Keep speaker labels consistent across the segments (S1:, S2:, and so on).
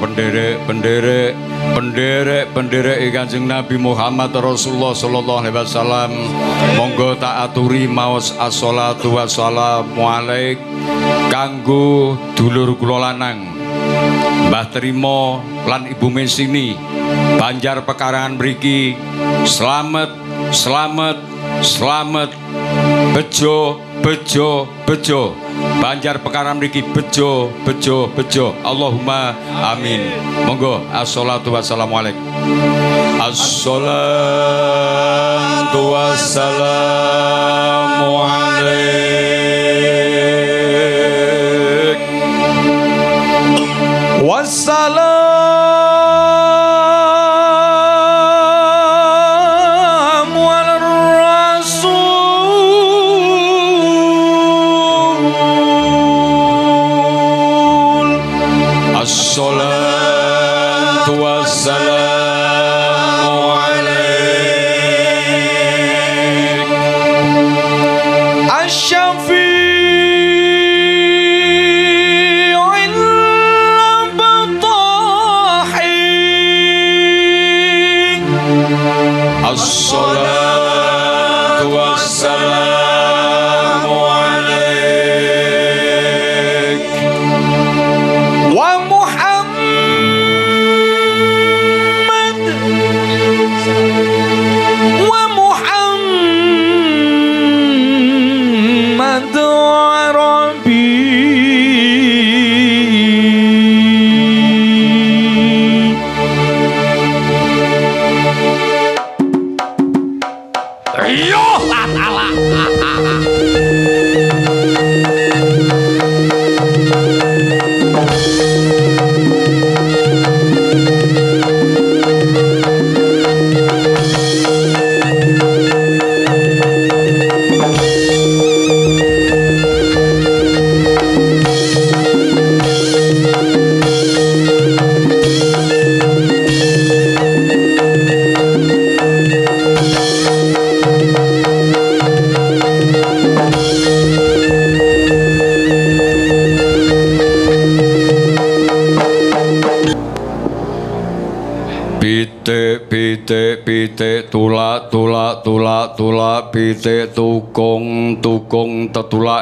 S1: penderek penderek penderek penderek Kanjeng Nabi Muhammad Rasulullah sallallahu alaihi wasallam. Monggo tak aturi maos assalatu wassalamu alaik. Kanggo dulur kula lanang. Mbah Trimo lan Ibu Mesini Banjar Pekarangan mriki selamat selamat selamat. Bejo bejo bejo Banjar Pekarangan mriki bejo bejo bejo. Allahumma amin. Monggo assalatu wassalamu alaikum assalatu wassalamu alaikum wassalamu 哎呦！啊啦啦！啊哈哈哈！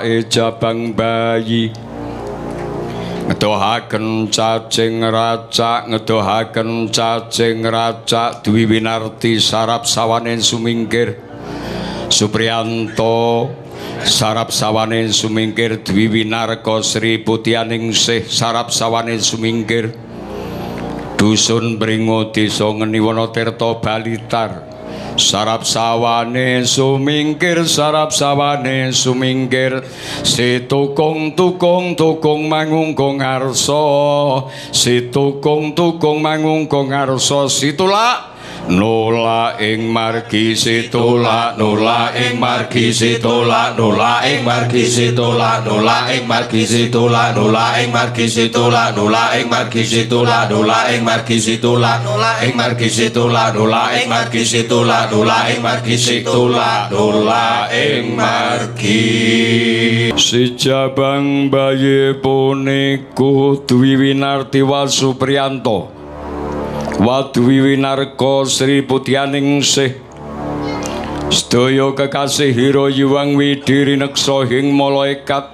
S1: Tetulake jabang bayi. Ngedohaken cacing racak, ngedohaken cacing racak, Dwi Winarti sarap sawanen sumingkir. Supriyanto sarap sawanen sumingkir, Dwi Winarko Sri Putianing Sih sarap sawanen sumingkir. Dusun Bringo Desa Ngeniwana Tirta Balitar Sarap sawane sumingkir sarap sawane sumingkir. Si tukung tukung tukung mangungkung arsa. Si tukung tukung mangungkung arsa. Si tulak Nula ing margi situla nula ing margi situla nula ing margi situla nula ing margi situla nula ing margi situla nula ing margi situla nula ing margi situla nula ing margi situla nula ing margi situla nula ing margi situla nula ing margi si jabang bayi puniku Dwi Winarti Wasupriyanto Wadwi winarko Sri Putyaning Sih. Sedaya kekasih Hiro Yuwang Widiri Nekso Hing Malaikat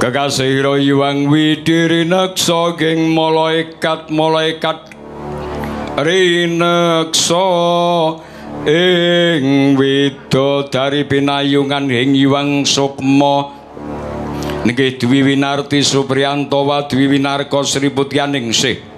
S1: Kekasih Hiro Yuwang Widiri Nekso Hing Malaikat Malaikat Rinekso ing widodari pinayungan ing Yuwang Sukma. Niki Dwi Winarti Supriyanto wa Dwi Winarko Sri Putyaning Sih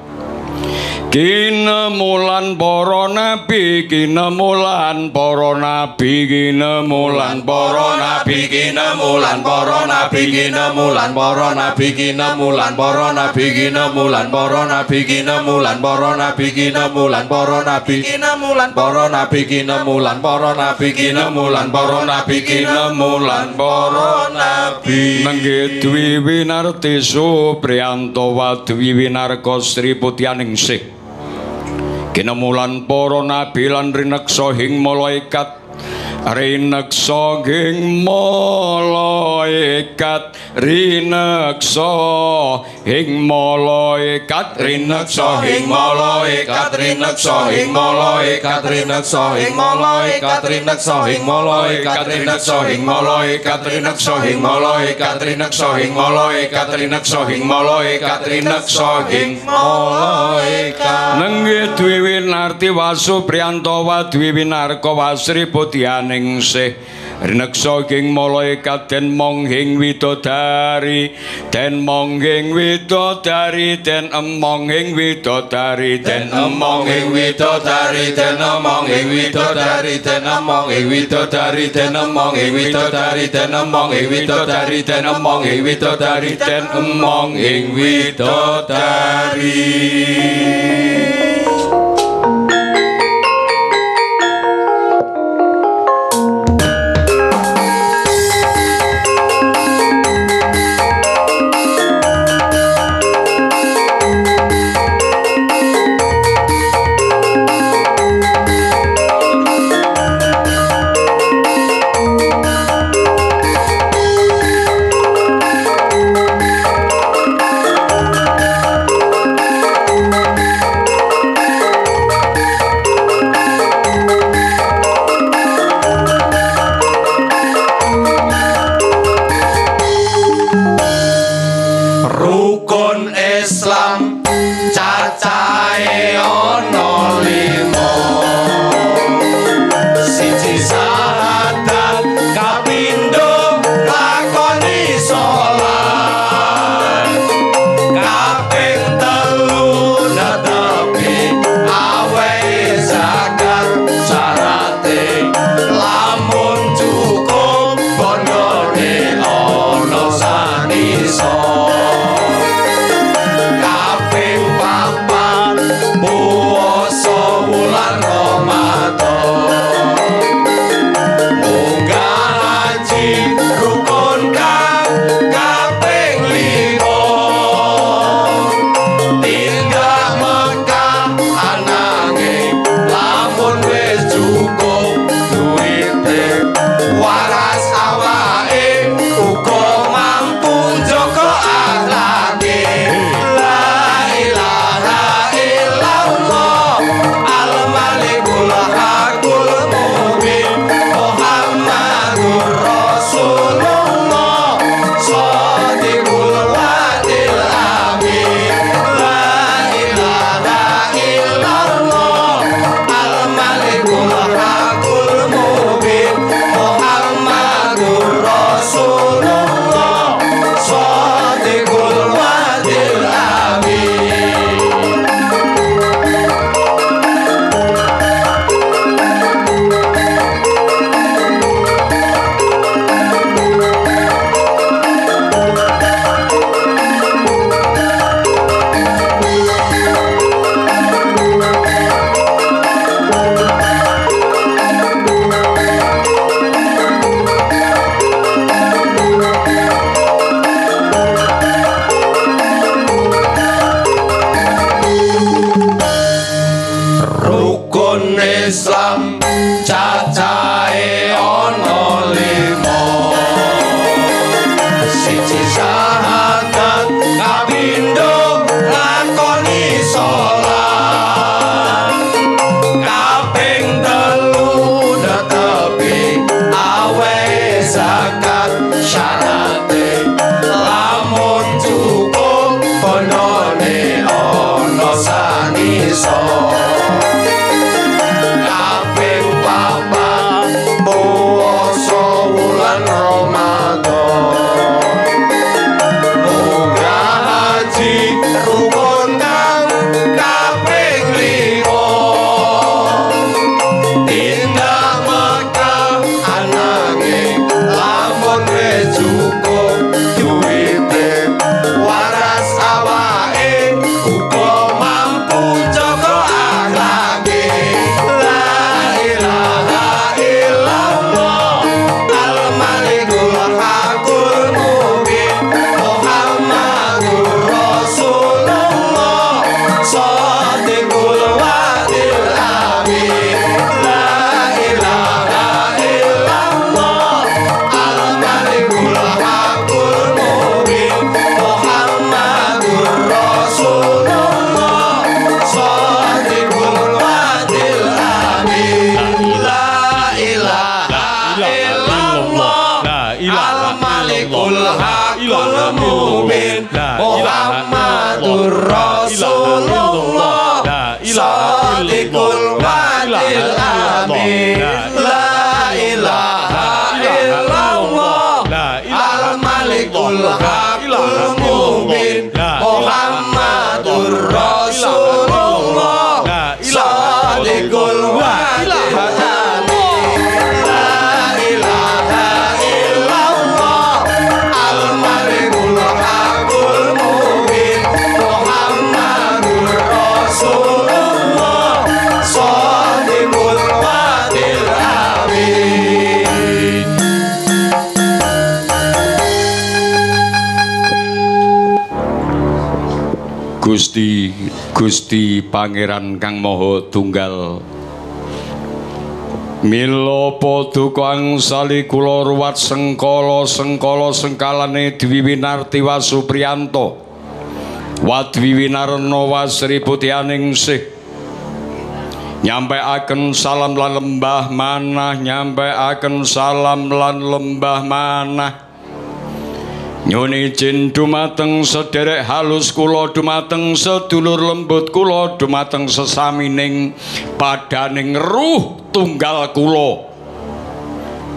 S1: Kinemulan para nabi kinemulan para nabi kinemulan para nabi kinemulan para nabi kinemulan para nabi kinemulan para nabi kinemulan para nabi kinemulan para nabi kinemulan para nabi kinemulan para nabi kinemulan para nabi kinemulan para nabi kinemulan para nabi Nangge Dwi Winarti Supriyanto wa Dwi Winarko Sri Putyaning Sih Kinemulan para nabi lan rineksa hing malaikat
S2: Rineksa ing malaikat rineksa ing malaikat rineksa ing malaikat rineksa ing malaikat rineksa ing malaikat rineksa ing malaikat rineksa ing malaikat rineksa ing malaikat rineksa ing malaikat rineksa ing malaikat rineksa ing malaikat Nengge Dwi Winarti Wasu Priyanto Wadwi Winarka Wasri Putyaning Sih Rineksa ing malaikat den monghing widodari den monghing widodari den emonghing widodari den emonghing widodari den emonghing widodari den emonghing widodari den emonghing widodari den emonghing widodari den emonghing widodari den emonghing widodari
S1: Gusti Pangeran Kang Maha Tunggal. Mila paduka angsali kula ruwat sengkala sengkala sengkalane Dwi Winarti Wasupriyanto. Wadwi Winarna Wasri Putyaningsih Nyampaiaken salam lan lembah manah nyampaiaken salam lan lembah manah Nyun izin dumateng sederek halus kula dumateng sedulur lembut kula dumateng sesamining padaning ruh tunggal kula.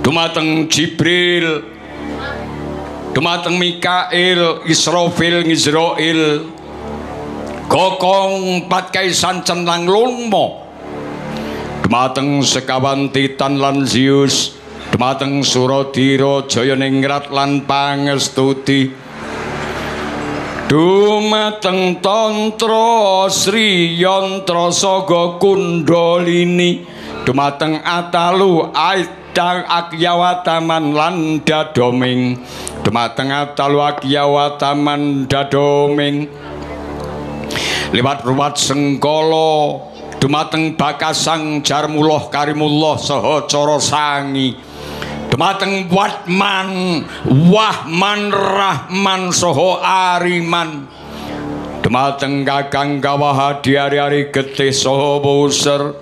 S1: Dumateng Jibril dumateng Mikail Israfil Ngizrail Kokong Patkaisan Cenlang Lunmo dumateng sekawan Titan lan Zeus dumateng Suradira Jayaningrat lan pangestuti. Dumateng tantra Sri Yantra Saga Kundalini. Dumateng Atalu Aidang Akyawataman lan Dadoming. Dumateng Atalu Akyawataman Dadoming. Liwat ruwat sengkala. Dumateng bakasang jarmullah karimullah saha cara sangi dumateng watman wahman rahman saha ariman. Dumateng kakang kawah hari-hari getih saha buser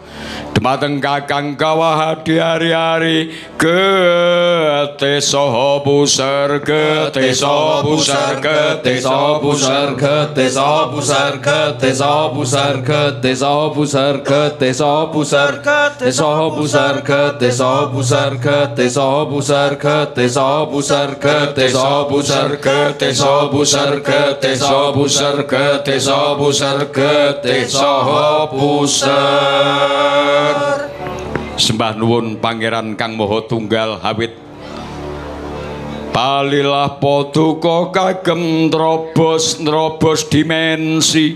S1: dumateng kakang kawah hari-hari getih saha buser getih saha buser getih saha buser
S3: Getih saha busar, getih saha busar, getih saha busar, getih saha busar, getih saha busar, getih saha busar, getih saha busar, getih saha busar, getih saha busar,
S1: getih saha busar getih saha busar getih saha busar getih saha busar Sembah nuwun Pangeran Kang Maha Tunggal Hawit. Palilah paduka kagem nrobos nrobos dimensi.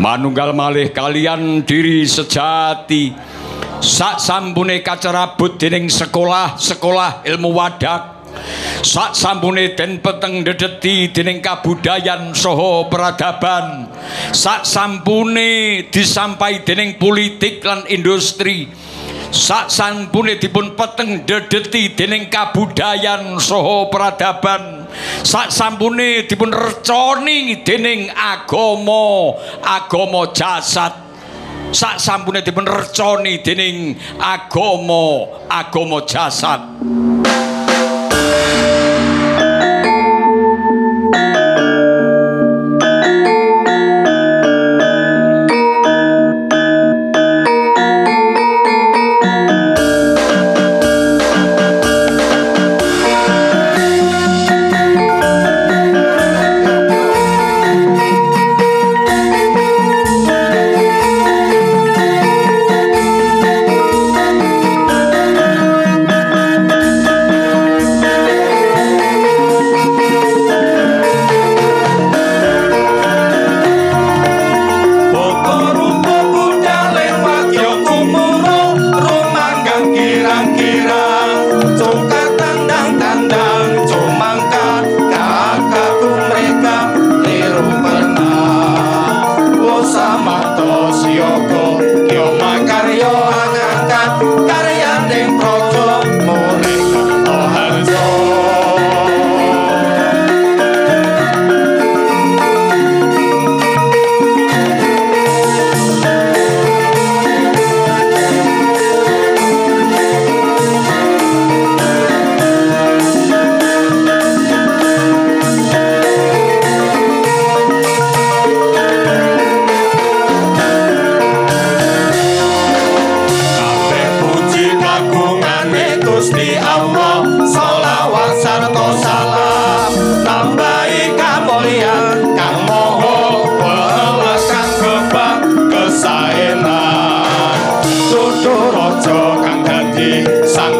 S1: Manunggal malih kalian diri sejati. Sak sampune kacerabut dening sekolah-sekolah ilmu wadak sak sampune den peteng dedeti dening kabudayan saha peradaban. Sak sampune disampai dening politik lan industri sak sampune dipun peteng dedeti dening kabudayan saha peradaban. Sak sampune dipun reconi dening agama agama jasad. Sak sampune dipun reconi dening agama agama jasad
S2: Suraja kang dadi sang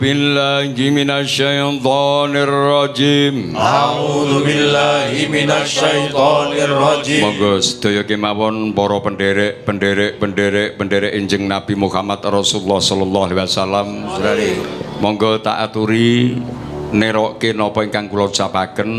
S1: بالله من الشيطان الرجيم
S2: A'udzu billahi minasyaitonir rajim
S1: Monggo sedaya kemawon para penderek, penderek, penderek, penderek Enjing Nabi Muhammad Rasulullah sallallahu alaihi wasallam. Monggo tak aturi nerokke napa ingkang kula ucapaken.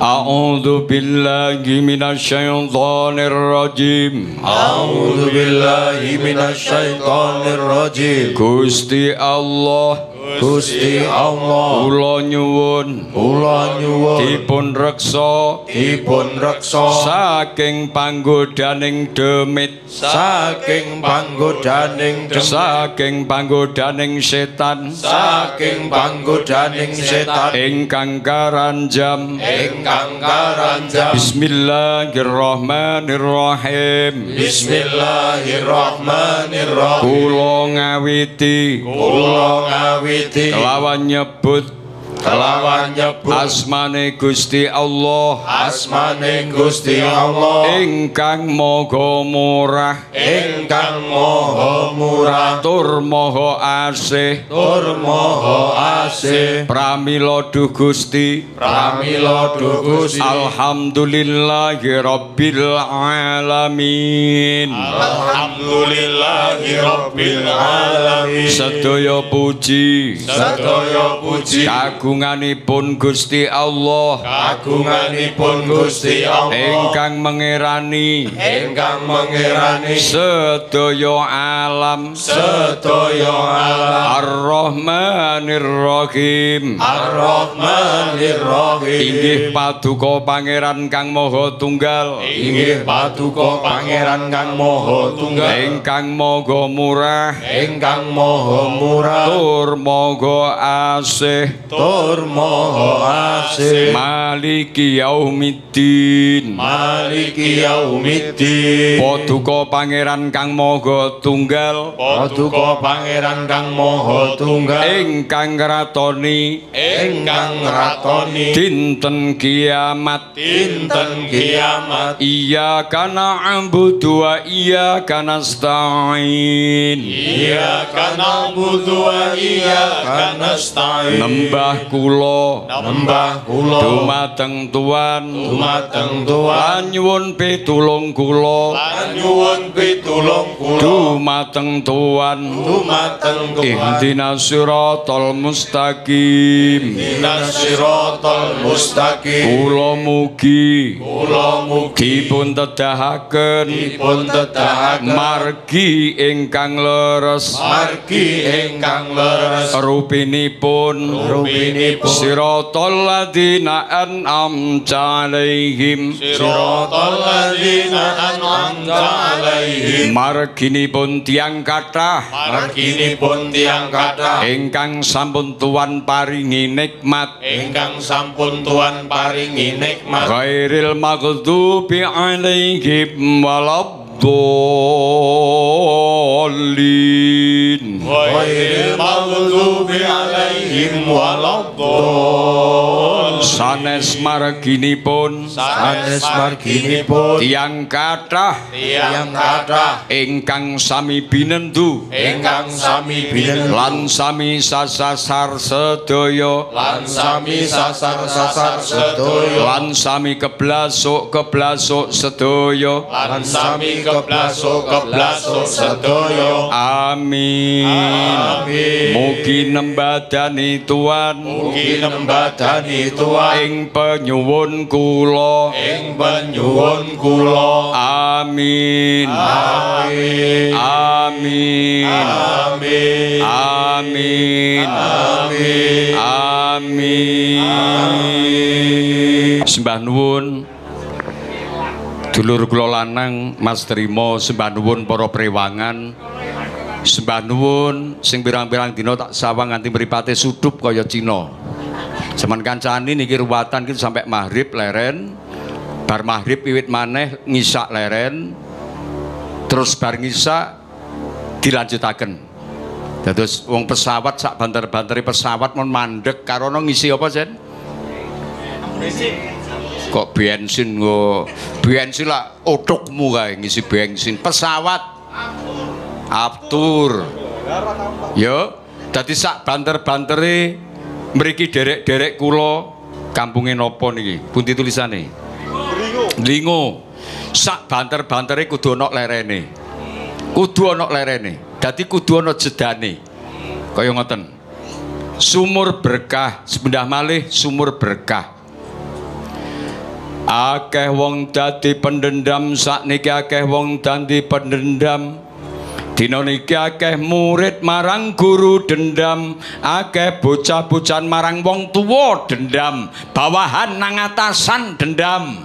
S1: أعوذ بالله من الشيطان
S2: الرجيم أعوذ بالله من
S1: الشيطان الرجيم كستي الله
S2: Gusti Allah.
S1: Kula nyuwun.
S2: Kula nyuwun.
S1: Dipun reksa.
S2: Dipun reksa.
S1: Saking panggodaning demit.
S2: Saking panggodaning demit.
S1: Saking panggodaning setan.
S2: Saking panggodaning setan.
S1: Ingkang karanjam.
S2: Ingkang karanjam.
S1: Bismillahirrahmanirrahim.
S2: Bismillahirrahmanirrahim.
S1: Kula ngawiti.
S2: Kula ngawiti
S1: kelawan nyebut
S2: kelawan nyebut
S1: asmane Gusti Allah.
S2: Asmaning Gusti Allah.
S1: Ingkang maha murah.
S2: Ingkang maha murah.
S1: Tur maha asih.
S2: Tur maha asih.
S1: Pramila duh Gusti.
S2: Pramila duh Gusti.
S1: Alhamdulillahi Rabbil Alamin.
S2: Alhamdulillahi Rabbil Alamin.
S1: Sedaya puji.
S2: Sedaya puji
S1: kagunganipun Gusti Allah.
S2: Kagunganipun Gusti Allah.
S1: Ingkang mengerani.
S2: Ingkang mengerani.
S1: Sedaya alam.
S2: Sedaya alam.
S1: Ar-Rahmanir Rahim
S2: Ar-Rahmanir Rahim
S1: inggih paduka pangeran kang maha tunggal.
S2: Inggih paduka pangeran kang maha tunggal.
S1: Ingkang maha murah.
S2: Ingkang maha murah.
S1: Tur maha asih.
S2: Tur maha asih.
S1: Maliki yaumiddin.
S2: Maliki yaumiddin.
S1: Paduka pangeran kang maha tunggal.
S2: Paduka pangeran kang maha tunggal.
S1: Ingkang ratoni
S2: ingkang ratoni
S1: dinten kiamat.
S2: Dinten kiamat.
S1: Iya kana ambudu wa iya kana stain.
S2: Iya kana budu wa iya kana stain.
S1: Nembah kula.
S2: Nembah kula.
S1: Dumateng tuan
S2: dumateng tuan
S1: nyuwun pitulung kula.
S2: Nyuwun pitulung kula.
S1: Dumateng tuan
S2: dumateng tuan
S1: Ihdina siratal mustaqim.
S2: Dinas siratal mustaqim.
S1: Kula mugi.
S2: Kula mugi.
S1: Dipun tedahaken.
S2: Dipun tedahaken.
S1: Margi ingkang leres.
S2: Margi ingkang leres.
S1: Rupinipun.
S2: Rupinipun
S1: siratal ladzina an'amta alaihim
S2: siratal ladzina an'amta alaihim
S1: marginipun tiang kathah.
S2: Marginipun tiang kathah.
S1: Ingkang sampun tuan paringi nikmat.
S2: Ingkang sampun tuan paringi nikmat.
S1: Ghairil maghdubi alaihim waladdallin
S2: ghairil maghdubi alaihim waladdallin
S1: sanes marginipun.
S2: Sanes marginipun.
S1: Tiang kathah.
S2: Tiang kathah.
S1: Ingkang sami binendu.
S2: Ingkang sami binen
S1: lan sami sasasar sedaya.
S2: Lan sami sasar-sasar sedaya.
S1: Lan sami keblasuk-keblasuk sedaya.
S2: Lan sami keblasuk-keblasuk sedaya
S1: amin.
S2: Amin.
S1: mugi nembadani tuan
S2: mugi nembadani tuan
S1: ing penyuwun kula.
S2: Ing penyuwun kula.
S1: Amin.
S2: Amin.
S1: Amin.
S2: Amin.
S1: Amin.
S2: Amin.
S1: Amin. Sembah nuwun dulur kula lanang Mas Trimo sembah nuwun para prewangan. Sembah nuwun sing pirang-pirang dina tak sawang nganti mripate sudup kaya Cina. Zaman kancani niki ruwatan iki sampai maghrib leren. Bar maghrib wiwit maneh ngisak leren. Terus bar ngisak dilanjutaken. Dados wong pesawat sak banter-banteri pesawat mon mandek karono ngisi apa Jen? Kok bensin kok bensin lah otukmu kae ngisi bensin pesawat Aptur. Yo, dadi sak banter-banteri mriki derek-derek kula kampunge napa niki? Pundi tulisane? Lingo. Sak banter-bantere kudu ana lerene. Kudu ana lerene. Dadi kudu ana jedane. Kaya ngoten. Sumur berkah, sebendah malih sumur berkah. Akeh wong dadi pendendam sakniki akeh wong dadi pendendam. Dina niki akeh murid marang guru dendam, akeh bocah-bocahan marang wong tuwa dendam, bawahan nang atasan dendam.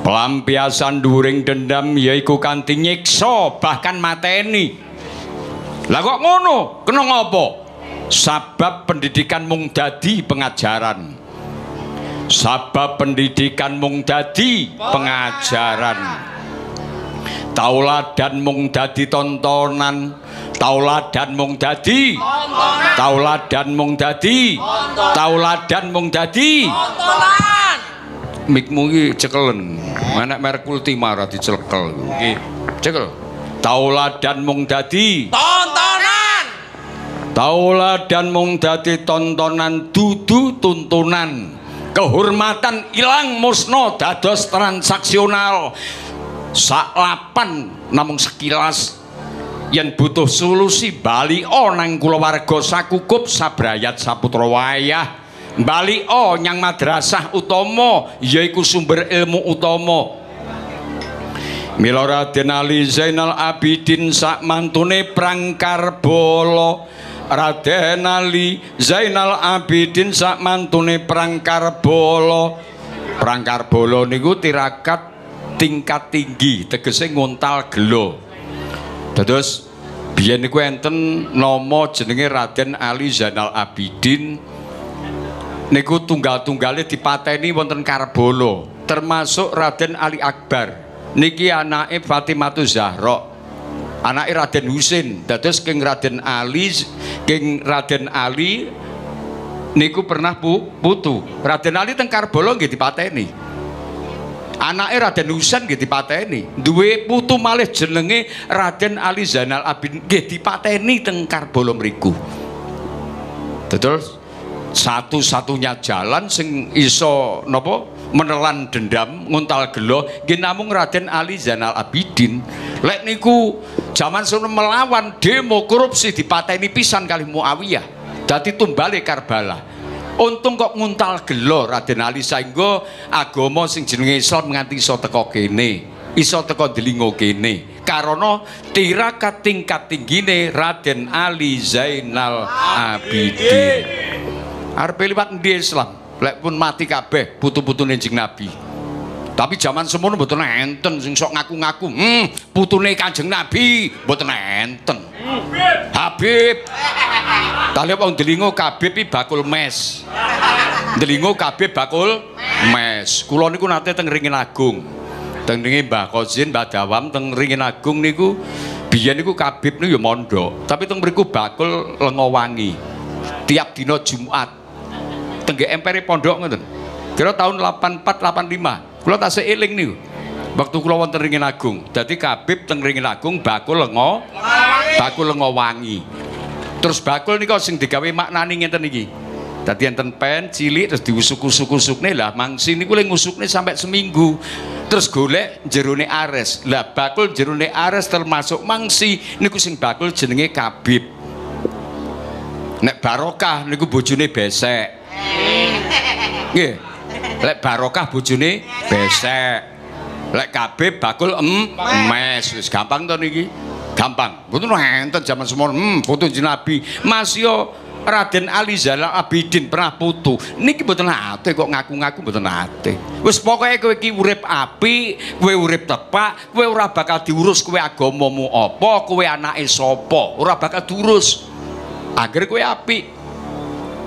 S1: Pelampiasan dhuring dendam yaiku kanthi nyiksa bahkan mateni. Lah kok ngono? Kena ngopo? Sabab pendidikan mung dadi pengajaran. Sabab pendidikan mung dadi pengajaran. Tauladan mung dadi tontonan, Tauladan mung dadi Tauladan mung dadi Tauladan mung dadi
S4: Tontonan.
S1: Mikmu iki cekelen. Menek merek Ultima ora dicekel. Nggih. Cekel. Tauladan mung dadi
S4: Tontonan.
S1: Tauladan mung dadi tontonan dudu tuntunan. Kehormatan ilang musna dados transaksional. Saklapan namung sekilas. Yen butuh solusi bali nang kulawarga sakukup sabrayat saputra wayah. Bali nyang madrasah utama yaiku sumber ilmu utama. Mila Raden Ali Zainal Abidin sak mantune prangkar bolo Raden Ali Zainal Abidin sak mantune prangkar bolo Prangkar bolo niku tirakat tingkat tinggi tegese nguntal gelo. Dados biyen niku enten nama jenenge Raden Ali Zainal Abidin. Niku tunggal-tunggale dipateni wonten Karbala termasuk Raden Ali Akbar. Niki anake Fatimatu Zahra anake Raden Husin. Dados King Raden Ali King Raden Ali niku pernah pu, putu. Raden Ali teng Karbala nggih dipateni. Anake Raden Husain nggih dipateni. Duwe putu malih jenenge Raden Ali Zainal Abidin nggih dipateni teng Karbala mriku. Betul satu-satunya jalan sing iso napa menelan dendam nguntal gelo nggih namung Raden Ali Zainal Abidin. Lek niku zaman sono melawan demo korupsi dipateni pisan kali Muawiyah. Dadi tumbale Karbala. Untung kok nguntal gelo Raden Ali saengga agama sing jenenge Islam nganti iso teko kene iso teko delingo kene. Karena tirakat tingkat tinggine Raden Ali Zainal Abidin. Arep liwat endi Islam lek pun mati kabeh putu-putune Kanjeng Nabi. Tapi zaman semono mboten enten sing sok ngaku-ngaku hmm putune Kanjeng Nabi mboten enten. Habib. Tali wong delingo Habib iki bakul mes. Delingo Habib bakul mes. Kula niku nate teng Ringin Agung. Teng ringi Mbah Kozin Mbah Dawam teng Ringin Agung niku biyen niku Habib niku ya mondok. Tapi teng mriku bakul lengo wangi. Tiap dina Jumat tengge empere pondok ngoten. Kira tahun 84 85. Kula tasih eling niku. Waktu kula wonten Ringin Agung. Dadi Kabib teng Ringin Agung bakul lengo bakul lengo wangi. Terus bakul nika sing digawe maknani ngenten iki. Dadi enten pen cilik terus diusuk-usuk-usukne lah mangsi niku le ngusukne sampai seminggu. Terus golek jerone ares. Lah bakul jerone ares termasuk mangsi niku sing bakul jenenge Kabib. Nek barokah niku bojone besek. Nggih. Lek barokah bojone besek. Lek kabeh bakul em mes wis gampang to niki. Gampang. Mboten enten jaman semono. Hmm, putu Nabi. Mas yo Raden Ali Zainal Abidin pernah putu. Niki mboten ate kok ngaku-ngaku mboten ate. Wis pokoke kowe iki urip apik, kowe urip tepak, kowe ora bakal diurus kowe agamamu apa, kowe anake sapa, ora bakal diurus. Agar kowe apik.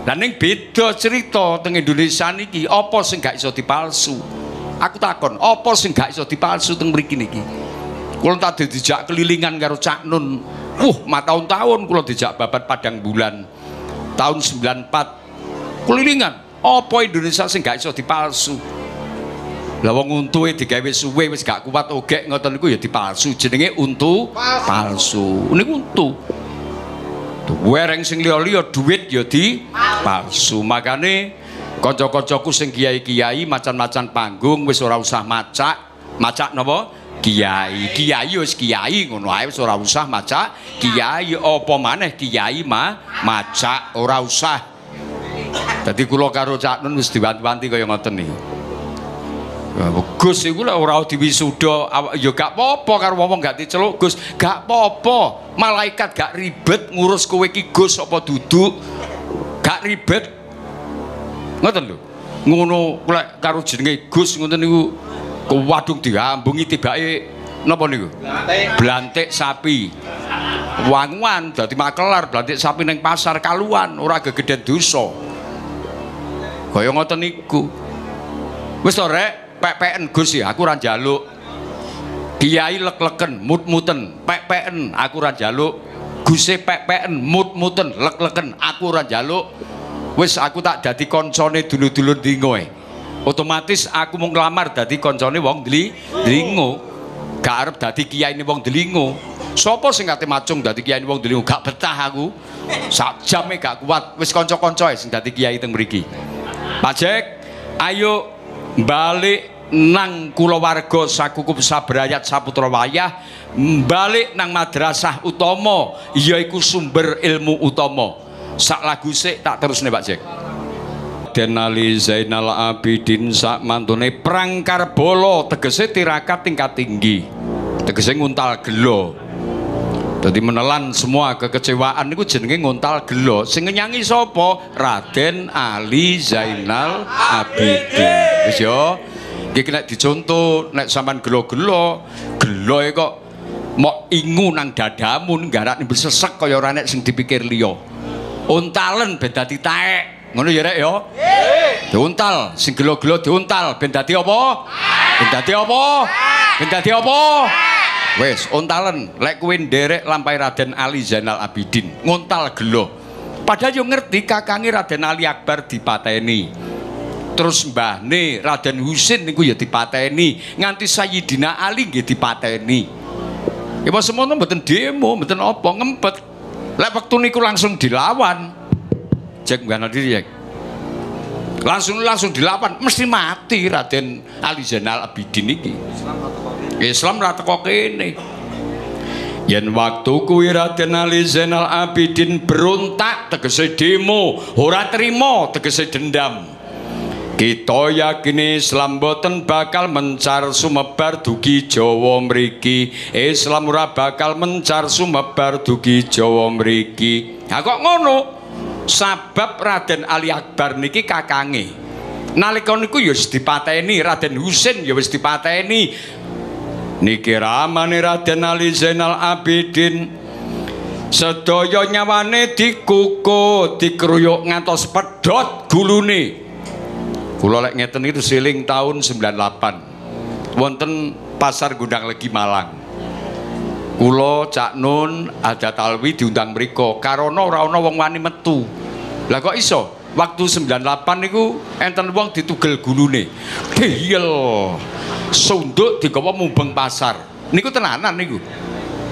S1: Lah ning beda cerita teng Indonesia niki, apa sing gak iso dipalsu? Aku takon, apa sing gak iso dipalsu teng mriki niki? Kula tak dijak kelilingan karo Cak Nun. Wuh, matahun-tahun kula dijak babat Padang Bulan. Tahun 94. Kelilingan. Apa Indonesia sing gak iso dipalsu? Lah wong untuhe digawe suwe wis gak kuat ogek ngoten niku ya dipalsu. Jenenge untu palsu. Niku untu. wereng sing liya-liya duit ya di palsu. Makane kanca-kancaku sing kiai-kiai macan-macan panggung wis ora usah macak. Macak napa? Kiai. Kiai wis kiai ngono ae wis ora usah macak. Kiai apa maneh? Kiai ma macak ora usah. Dadi kula karo Cak Nun wis diwanti-wanti kaya ngoten niku Gus iku lek ora diwisuda ya gak apa-apa karo wong gak diceluk Gus, gak apa-apa. Malaikat gak ribet ngurus kowe iki Gus apa duduk. Gak ribet. Ngoten lho. Ngono lek karo jenenge Gus ngoten niku wadung diambungi tibake napa niku? Blantik. Blantik sapi. Wanguan dadi makelar blantik sapi ning pasar kaluan ora gegeden dosa. Kaya ngoten niku. Wis to rek, pepeken Gus ya aku ora njaluk. Kiai lek-leken mut-muten. Pepeken aku ora njaluk. Guse pek-peken mut-muten lek-leken aku ora njaluk. Wis aku tak dadi koncone dulur-dulur dingo e. otomatis aku mau nglamar dadi koncone wong dli dlingo gak arep dadi kiyaine wong delingo sapa sing kate macung dadi kiyaine wong delingo gak betah aku. Sak jame gak kuat. Wis kanca-kanca sing dadi kiai teng mriki. Pak Jek ayo balik nang kulawarga sakukup sabrayat saputra wayah balik nang madrasah utama yaiku sumber ilmu utama. Sak lagu sik tak terusne Pak Jek. Den Zainal Abidin sak mantune perang Karbala tegese tirakat tingkat tinggi. Tegese nguntal gelo Jadi menelan semua kekecewaan niku jenenge nguntal gelo. Sing nyanyi sapa? Raden Ali Zainal Abidin. Wis yo. Iki nek dicontoh nek sampean gelo-gelo gelo e kok mok ingu nang dadamu nggarak nimbul sesek kaya ora nek sing dipikir liya. Untalen ben dadi taek. Ngono ya rek ya diuntal. Sing gelo-gelo diuntal. Ben dadi apa? Ben dadi apa? Ben dadi apa wis untalen lek kuwi nderek lampahe Raden Ali Zainal Abidin. Nguntal gelo padahal yo ngerti kakange Raden Ali Akbar dipateni. Terus mbahne Raden Husin niku ya dipateni. Nganti Sayyidina Ali nggih dipateni. Ya semono mboten demo mboten apa ngempet. Lek wektu niku langsung dilawan. Jek mbah diri Jek langsung langsung dilawan mesti mati Raden Ali Zainal Abidin iki. Islam ra teko kene. Yen waktu kuwi Raden Ali Zainal Abidin berontak tegese demo ora terima tegese dendam. Kita yakini Islam boten bakal mencar sumebar dugi Jawa mriki. Islam ora bakal mencar sumebar dugi Jawa mriki. Ha kok ngono? Sabab Raden Ali Akbar niki kakange. Nalika niku ya wis dipateni Raden Husin ya wis dipateni niki ramane Raden Ali Zainal Abidin. Sedaya nyawane dikuku dikruyuk ngantos pedhot gulune. Kula lek ngeten itu siling tahun 98 wonten pasar Gundang Legi Malang. Kula Cak Nun ada Talwi diundang mriko karena ora ana wong wani metu. Lah kok iso waktu 98 niku enten wong ditugel gulune. Deyel sunduk digawa mumbeng pasar. Niku tenanan niku.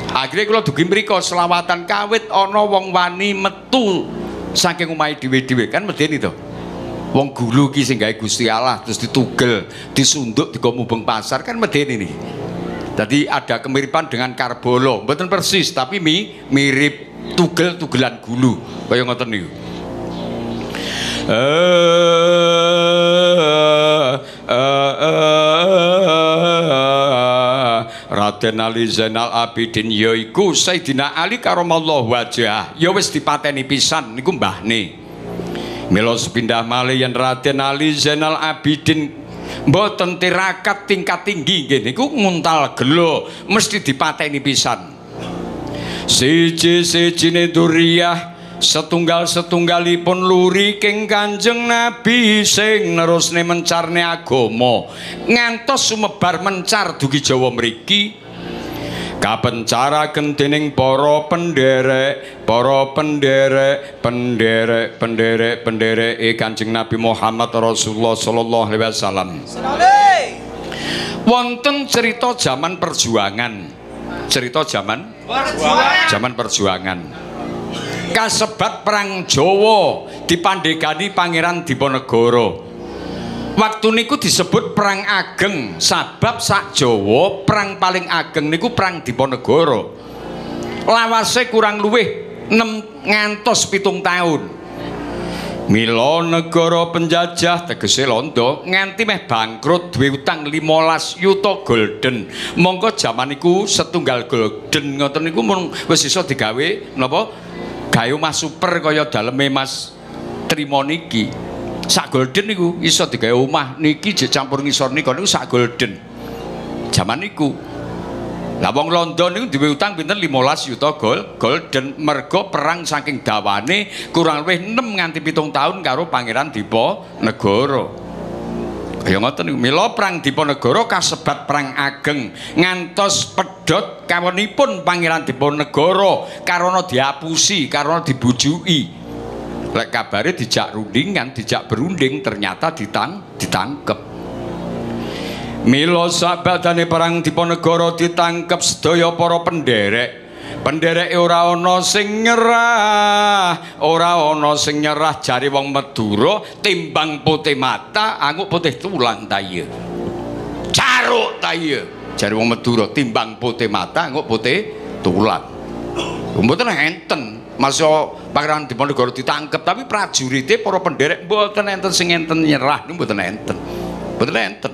S1: Akhirnya kula dugi mriko selawatan kawit ana wong wani metu. Saking omahe dhewe-dhewe. Kan medeni to? Wong gulu ki sing gawe Gusti Allah terus ditugel disunduk digawa mumbeng pasar. Kan medeni nih jadi ada kemiripan dengan karbolo mboten persis tapi mi mirip tugel-tugelan gulu. Kaya ngoten niku Raden Ali Zainal Abidin yaiku Sayyidina Ali karamallahu wajah ya wis dipateni pisan niku mbahne Mila sepindah malih yen Raden Ali Zainal Abidin mboten tirakat tingkat tinggi nggih niku nguntal gelo mesti dipateni pisan siji-sijine duriyah setunggal-setunggalipun luri Kanjeng Nabi sing nerusne mencarne agama. Ngantos sumebar mencar dugi Jawa mriki. Kapencaraken dening para penderek para penderek penderek penderek penderek e Kanjeng Nabi Muhammad Rasulullah sallallahu alaihi wasallam. Wonten cerita zaman perjuangan. Cerita zaman
S4: Perjuangan.
S1: zaman perjuangan kasebat perang Jawa dipandegani Pangeran Diponegoro waktu niku disebut perang ageng sabab sak Jawa perang paling ageng niku perang Diponegoro lawase kurang luwih 6 ngantos pitung tahun Mila negara penjajah tegese londo nganti meh bangkrut duwe utang 15 yuta golden. Monggo jaman iku setunggal golden ngoten niku mun wis iso digawe napa? Gawe omah super kaya daleme Mas Trimo niki. Sak golden niku iso digawe omah niki jek campur ngisor nika niku sak golden. Jaman niku. Lah wong London niku duwe utang pinten 15 yuta gol golden mergo perang saking dawane kurang luwih 6 nganti pitung tahun karo Pangeran Dipo Negoro. Kaya ngoten. Mila perang Diponegoro kasebat perang ageng ngantos pedhot kawonipun Pangeran Diponegoro karana diapusi, karana dibujuki. Lek kabare dijak rundingan, dijak berunding ternyata ditang ditangkep. Mila sabadane perang Diponegoro ditangkep sedaya para penderek. Pendereke ora ana sing nyerah, ora ana sing nyerah jare wong Madura timbang putih mata, anguk putih tulang ta iya. Caruk ta iya. Jare wong Madura timbang putih mata, anguk putih tulang. Mboten enten. Masa Pangeran Diponegoro ditangkep tapi prajurite para penderek mboten enten sing enten nyerah mboten enten. Mboten enten.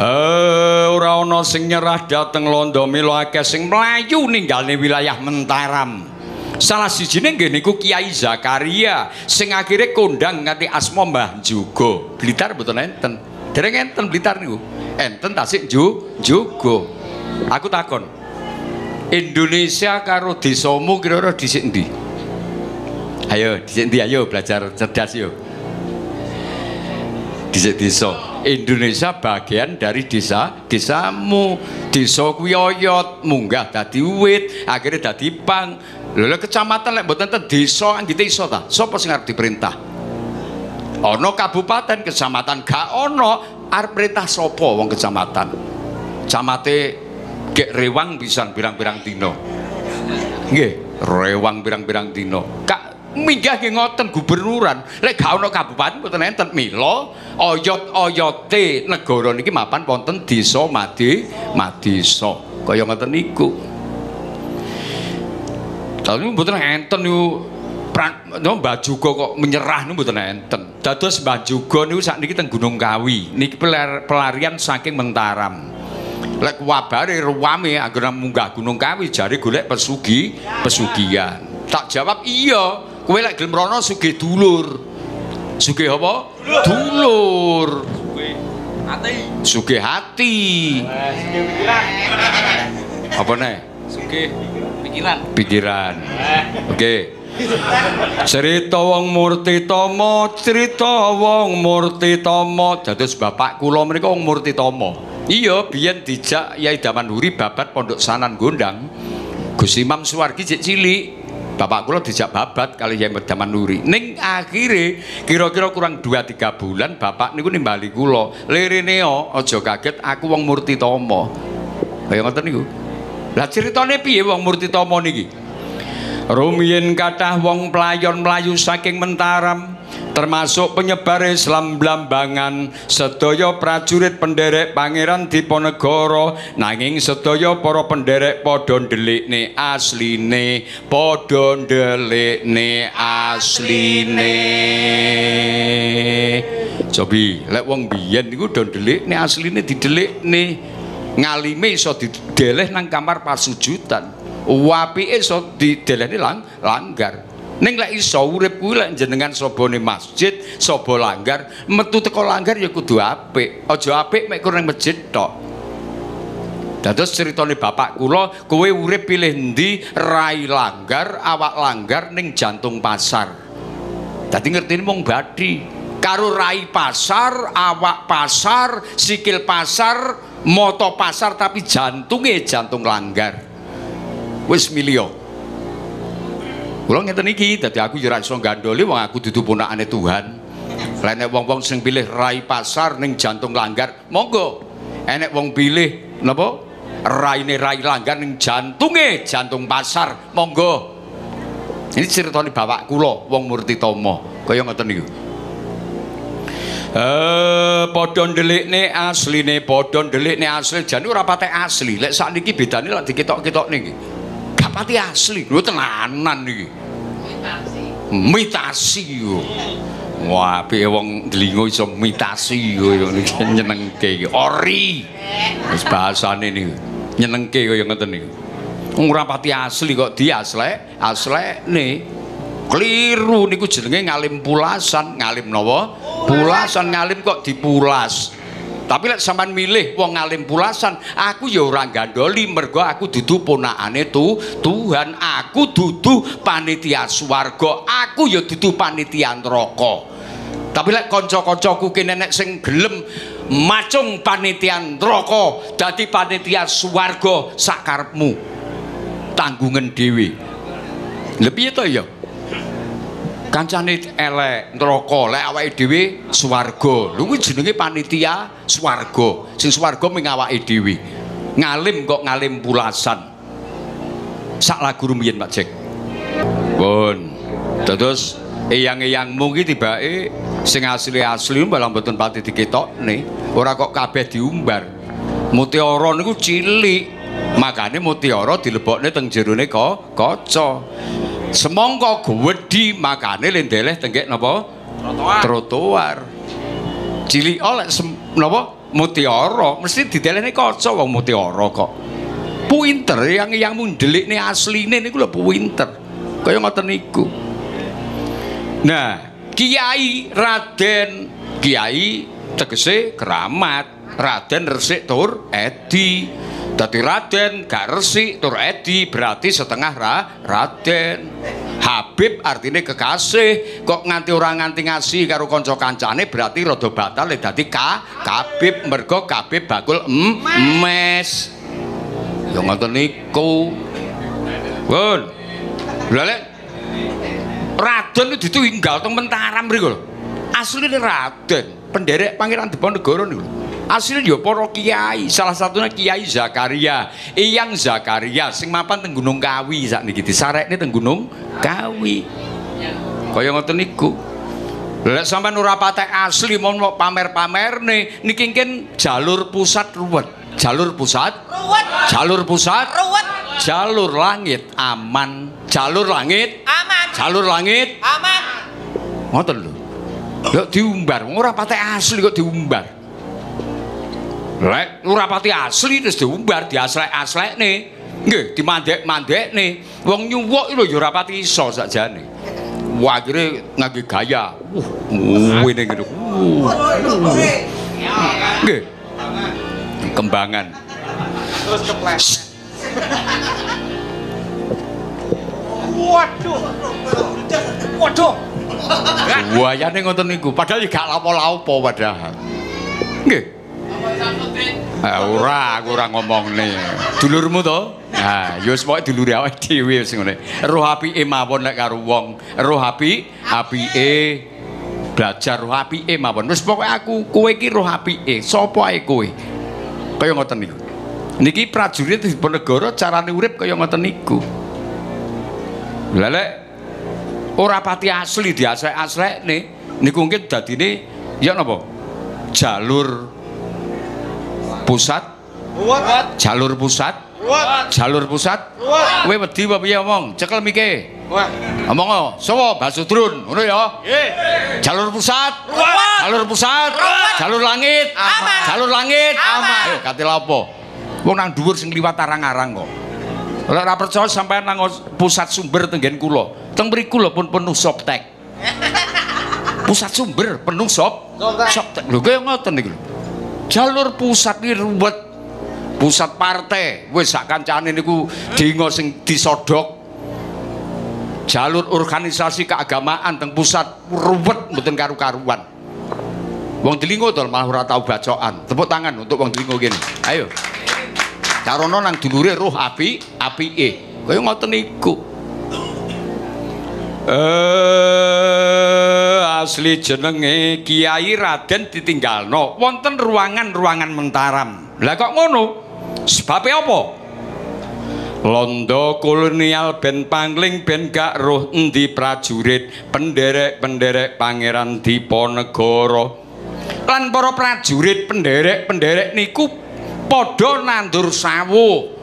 S1: Eh, ora ana sing nyerah dateng Londo mila akeh sing mlayu ninggalne wilayah Mentaram. Salah sijine nggih niku Kiai Zakaria sing akhire kondang nganti asma Mbah Juga. Blitar mboten enten. Dereng enten Blitar niku. Enten tasik Ju Juga. Aku takon. Indonesia karo desamu kira-kira dhisik endi? Ayo, dhisik endi ayo belajar cerdas yo. Dhisik desa. Indonesia bagian dari desa desamu. Desa kuwi oyot, munggah dadi wit, akhirnya dadi pang. Lha kecamatan lek mboten ten desa anggite iso ta? Sapa sing arep diperintah? Ana kabupaten, kecamatan gak ana, arep perintah sapa wong kecamatan? Camate gek rewang pisan pirang-pirang dina. Nggih, rewang pirang-pirang dina. Kak minggah nggih ngoten gubernuran. Lek gak ana kabupaten mboten enten mila oyot-oyote negara niki mapan wonten desa Madi Madesa. Kaya ngoten niku. Tapi mboten enten niku no, Mbah Juga kok menyerah niku mboten enten. Dados Mbah Juga niku sakniki teng Gunung Kawi. Niki pelar- pelarian saking Mentaram. Lek wabare ruwame anggere munggah Gunung Kawi jare golek pesugi, pesugihan. Tak jawab iya. Kowe lek gelem rono sugih dulur. Sugih apa? Dulur.
S4: Ati.
S1: Sugih hati. Apa nih?
S4: Sugih pikiran.
S1: Pikiran. Oke. Cerita wong Murtitama, cerita wong Murtitama. Dados bapak kula menika wong Murtitama. Iya, biyen dijak Yai Damanhuri babat Pondok Sanan Gondang. Gus Imam Suwargi cek cilik. Bapak kula dijak babat kali Yai Damanhuri. Ning akhire kira-kira kurang 2-3 bulan bapak niku nimbali kula. Yo aja kaget aku wong Murtitama. Kaya ngoten niku. Lah ceritane piye wong Murtitama niki? Rumiyin kathah wong playon mlayu saking Mentaram termasuk penyebar Islam Blambangan. Sedaya prajurit penderek Pangeran Diponegoro nanging sedaya para penderek padha ndelikne asline padha ndelikne asline. Cobi, lek wong biyen niku do ndelikne asline didelikne. Ngalime iso dideleh nang kamar pasujudan. Apike iso didelehne lang langgar ning lek iso urip kuwi lek jenengan sobone masjid sobo langgar metu teko langgar ya kudu apik aja apik mek kurang masjid tok Dados ceritane bapak kula, kowe urip pilih ndi rai langgar, awak langgar ning jantung pasar. Dadi ngertine mung badi. Karo rai pasar, awak pasar, sikil pasar, moto pasar tapi jantunge jantung langgar. Wis milio. Kula ngeten iki, dadi aku ya ora iso gandoli wong aku dudu punakane Tuhan. Lah wong-wong sing pilih rai pasar ning jantung langgar, monggo. Enek wong pilih napa? Raine rai langgar ning jantunge jantung pasar, monggo. Ini ceritane bapak kula wong Murtitama. Kaya ngoten niku. Eh, padha ndelikne asline, padha ndelikne asli. Jane ora patek asli. Lek sakniki bedane lek diketok-ketokne iki. Pati asli. Lho tenanan iki. Mitasi yo. Wah, apike wong delingo iso mitasi yo iki nyenengke. Ori. Wis bahasane niku. Nyenengke kaya ngoten niku. Wong ora pati asli kok diaslek, aslekne. Kliru niku jenenge ngalim pulasan, ngalim napa? Pulasan ngalim kok dipulas. Tapi lek sampean milih wong ngalim pulasan, aku ya ora gandoli mergo aku dudu ponakane tu Tuhan, aku dudu panitia swarga, aku ya dudu panitia neraka. Tapi lek kanca-kancaku ki nenek sing gelem macung panitian neraka dadi panitia swarga sakarepmu. Tanggungan dhewe. Lha piye to ya? Kancane elek neraka, lek awake dhewe swarga. Lho kuwi jenenge panitia swarga. Sing swarga ming awake dhewe. Ngalim kok ngalim pulasan. Sak lagu rumiyin Pak Cek. Pun. Terus eyang-eyangmu ki tibake sing asli-asli malah mboten pati diketokne. Ora kok kabeh diumbar. Mutiara niku cilik. Makane mutiara dilebokne teng jerone ka kaca. Semangka gedhi makane lendeleh tenggek napa?
S4: Trotoar.
S1: Trotoar. Cilik oleh napa? Mutiara, mesti didelehne kaca wong mutiara kok. Pinter yang yang mundelikne asline niku lho pinter. Kaya ngoten niku. Nah, Kiai Raden Kiai tegese keramat, Raden resik tur edi. Dadi Raden gak resik tur edi berarti setengah ra, Raden. Habib artine kekasih, kok nganti ora nganti ngasih karo kanca kancane berarti rada batal dadi ka kabib mergo kabib bakul em, emes. Ya ngoten niku. Pun. Lha Raden itu ditinggal teng Mentaram mriku lho. Asline Raden, penderek Pangeran Diponegoro niku. Asline ya para kiai, salah satunya Kiai Zakaria, Eyang Zakaria sing mapan teng Gunung Kawi sakniki disarekne teng Gunung Kawi. Kaya ngoten niku. Lek sampean ora patek asli mon pamer-pamerne niki mungkin jalur pusat ruwet. Jalur pusat?
S5: Ruwet,
S1: Jalur pusat?
S5: ruwet,
S1: Jalur langit aman. Jalur langit?
S5: aman,
S1: Jalur langit?
S5: aman.
S1: Ngoten lho. Lho diumbar, ora asli kok diumbar. Lek ora pati asli terus diumbar, diaslek-aslekne. Nggih, dimandek-mandekne. Wong nyuwuk lho ya ora pati iso sakjane. Wah, akhirnya ngangge gaya. Wuh, ngene ngene. Wuh. Nggih. Kembangan.
S4: Terus keples.
S5: Waduh, waduh.
S1: Buayane ngoten niku, padahal ya gak lapo-lapo padahal. Nggih. Eh ora, aku ora ngomongne. Dulurmu to? Nah, ya wis pokoke dulure awake dhewe wis ngene. Roh apike mawon nek karo wong, roh api apike belajar roh apike mawon. Wis pokoke aku kowe iki roh apike. Sopo ae kowe? Kaya ngoten niku. Niki prajurit Diponegoro carane urip kaya ngoten niku. Lah lek ora pati asli diaslek-aslekne niku mungkin dadine ya napa jalur pusat? Jalur pusat? Jalur pusat? Kowe wedi apa piye omong? Cekel mike. Omong oh sapa Basudrun ngono ya? Jalur pusat? Jalur pusat? Jalur langit?
S5: Aman.
S1: jalur langit?
S5: Aman.
S1: ayo kate lapo wong nang dhuwur sing liwat arang-arang kok. Lek ora percaya sampean nang pusat sumber tenggen kula. Teng mriku lho pun penuh soptek. Pusat sumber penuh sop
S4: Soptek.
S1: soptek. Lho kaya ngoten niku lho. Jalur pusat iki ruwet. Pusat partai wis sak kancane niku dingo sing disodok. Jalur organisasi keagamaan teng pusat ruwet mboten karu-karuan. Wong Delingo to malah ora tau bacokan. Tepuk tangan untuk wong Delingo kene. Ayo. Karono nang dulure roh api, apike. Kaya ngoten niku. Eh asli jenenge Kiai Raden ditinggalno wonten ruangan-ruangan mentaram. Lah kok ngono? Sebabe apa? Londo kolonial ben pangling ben gak roh endi prajurit penderek-penderek pangeran Diponegoro. Lan para prajurit penderek-penderek niku padha nandur sawu.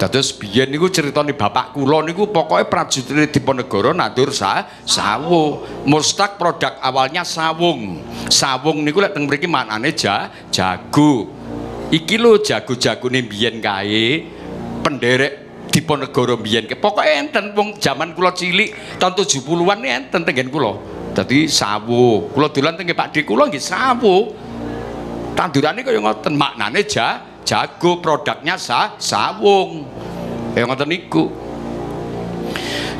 S1: Dados biyen niku critane bapak kula niku pokoke prajurit Diponegoro nandur sa sawu. Mustak produk awalnya sawung. Sawung niku lek teng mriki maknane ja jago. Iki lho jago-jagone biyen kae penderek Diponegoro biyen ke. Pokoke enten wong jaman kula cilik tahun 70-an ni enten tenggen kula. Dadi sawu. Kula dolan teng Pak Dik kula nggih sawu. Tandurane kaya ngoten maknane ja jago produknya sa sawung. Kaya ngoten niku.